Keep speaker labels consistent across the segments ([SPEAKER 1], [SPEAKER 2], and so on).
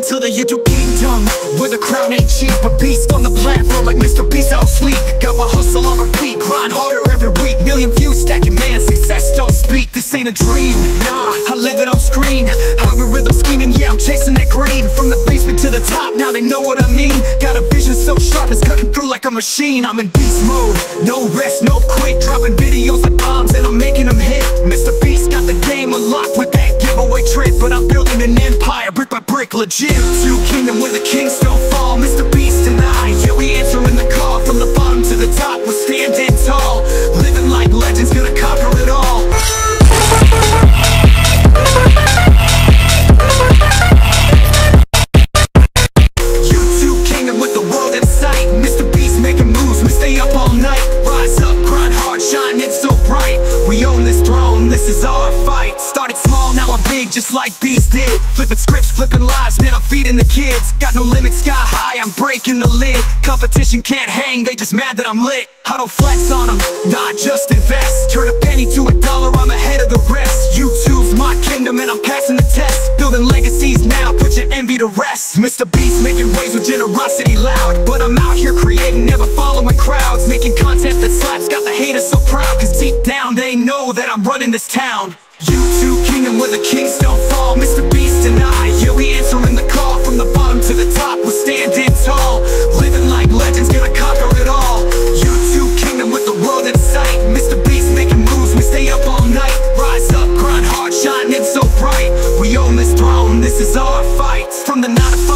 [SPEAKER 1] YouTube kingdom Where the crown ain't cheap. A beast on the platform like Mr. Beast out sleep Got my hustle on repeat Grind harder every week. Million views stacking man Success don't speak. This ain't a dream Nah, I live it on screen. Algorithm scheming Yeah, I'm chasing that green. From the basement to the top Now they know what I mean. Got a vision so sharp It's cutting through like a machine. I'm in beast mode No rest, no quit. Dropping videos like bombs And I'm making them hit. Mr. legit. Two kingdom where the kings don't fall. Mr. Beast and I Yeah, we answering the call. From the bottom to the top We're standing tall. Living like legends Gonna conquer it all. Kingdom with the world in sight. Mr. Beast making moves, we stay up all night. Rise up, grind hard, so bright. We own this throne, this is our fight just like Beast did. Flipping scripts, flipping lives, man I'm feeding the kids. Got no limits, sky high, I'm breaking the lid. Competition can't hang, they just mad that I'm lit. I don't flex on them, nah, just invest. Turn a penny to a dollar, I'm ahead of the rest. YouTube's my kingdom and I'm passing the test. Building legacies now, put your envy to rest. Mr. Beast making waves with generosity loud. But I'm out here creating, never following crowds. Making content that slaps, got the haters so proud. Cause deep down they know that I'm running this town YouTube kingdom where the kings don't fall Mr. Beast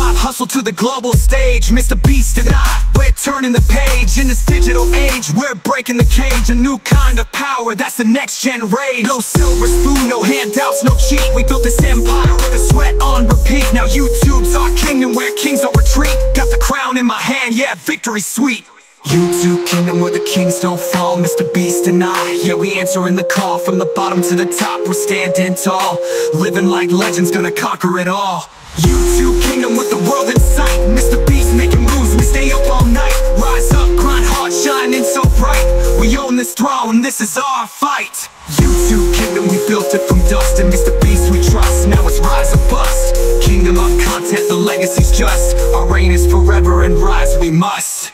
[SPEAKER 1] the 9 to 5 hustle to the global stage Mr. Beast and I, we're turning the page In this digital age, we're breaking the cage A new kind of power, that's the next gen rage. No silver spoon, no handouts, no cheat. We built this empire with a sweat on repeat. Now YouTube's our kingdom where kings don't retreat. Got the crown in my hand, yeah, victory's sweet. YouTube kingdom where the kings don't fall Mr. Beast and I, yeah we answering the call From the bottom to the top, we're standing tall Living like legends, gonna conquer it all YouTube kingdom with the world in sight. Mr. Beast making moves, we stay up all night. Rise up, grind hard, shining so bright. We own this throne, this is our fight. YouTube kingdom, we built it from dust. And Mr. Beast we trust, now it's rise or bust. Kingdom of content, the legacy's just. Our reign is forever and rise we must.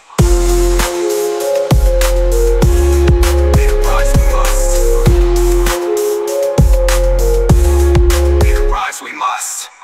[SPEAKER 1] Rise we must.